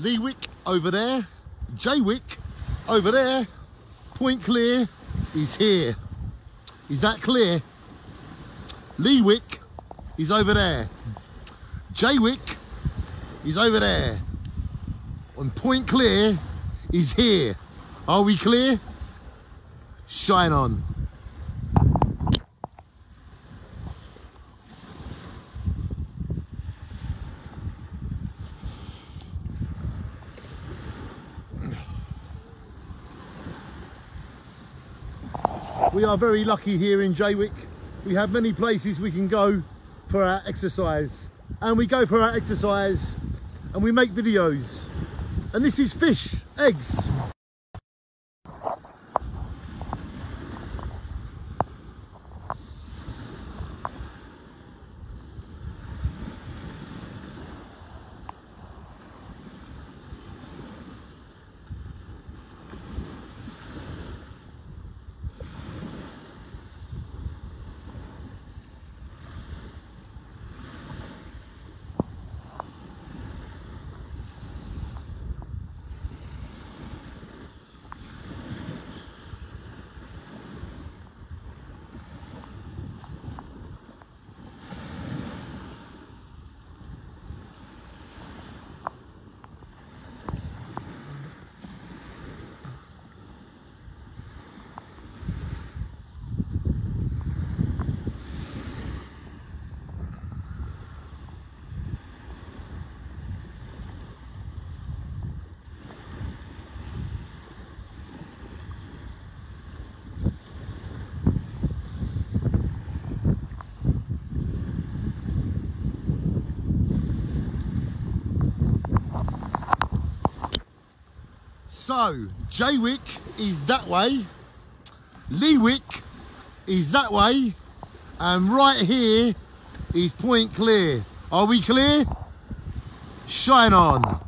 Lee Wick over there, Jaywick over there, Point Clear is here. Is that clear? Lee Wick is over there. Jaywick is over there. And Point Clear is here. Are we clear? Shine on. We are very lucky here in Jaywick. We have many places we can go for our exercise. And we go for our exercise and we make videos. And this is fish, eggs. So, Jaywick is that way, Lee Wick is that way, and right here is Point Clear. Are we clear? Shine on.